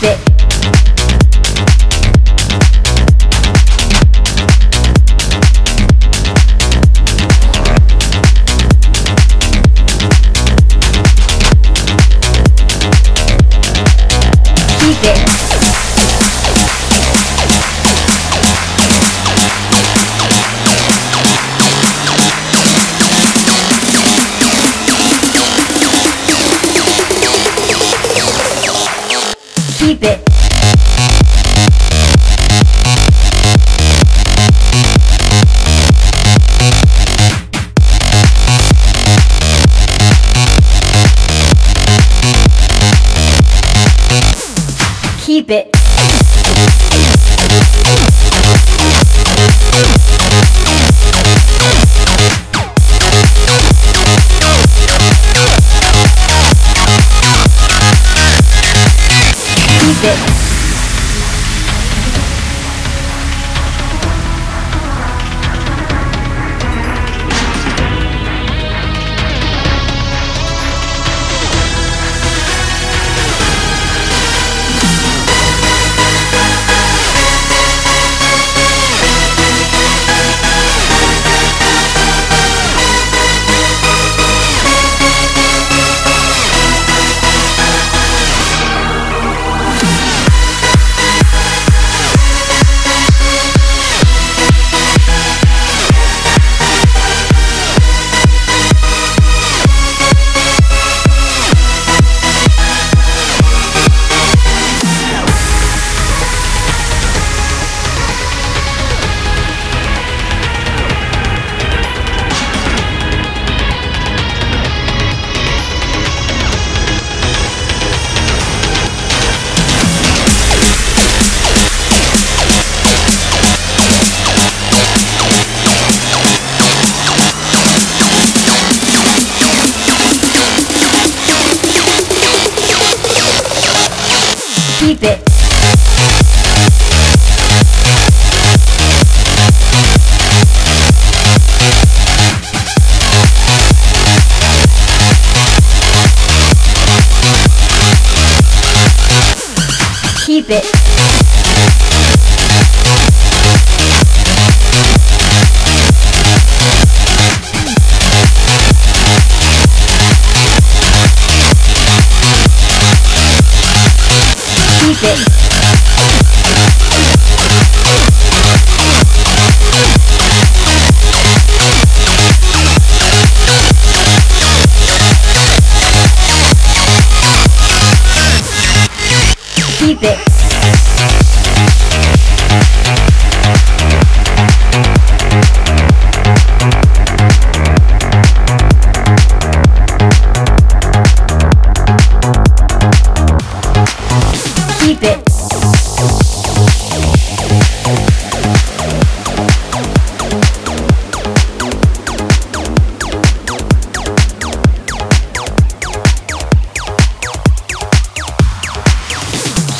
Keep it. Keep it. Keep it. Keep it. Keep it. Keep it. It. Keep it.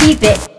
Keep it.